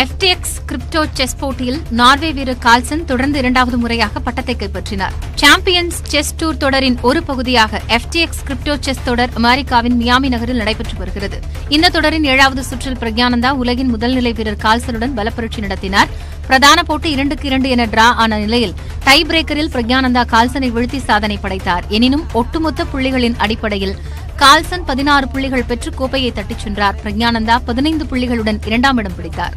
FTX crypto chess போட்டியில் Norway வீரர் Carlsen தொடர்ந்து இரண்டாவது முறையாக பட்டத்தை கைப்பற்றினார். சாம்பியன்ஸ் செஸ் டூர் தொடரின் ஒரு பகுதியாக எஃப்டிஎக்ஸ் கிரிப்டோ செஸ் தொடர் அமெரிக்காவின் மியாமி நகரில் நடைபெற்று வருகிறது. இந்த தொடரின் ஏழாவது சுற்றில் பிரக்யானந்தா உலகின் முதல்நிலை வீரர் கால்சனுடன் பலப்பரட்சி நடத்தினார். பிரதான போட்டி இரண்டுக்கு இரண்டு என டிரா ஆன நிலையில் டை பிரேக்கரில் பிரக்யானந்தா கால்சனை வீழ்த்தி சாதனை படைத்தார். எனினும் ஒட்டுமொத்த புள்ளிகளின் அடிப்படையில் கால்சன் பதினாறு புள்ளிகள் பெற்று கோப்பையை தட்டிச் சென்றார். பிரக்யானந்தா பதினைந்து புள்ளிகளுடன் இரண்டாம் இடம் பிடித்தார்.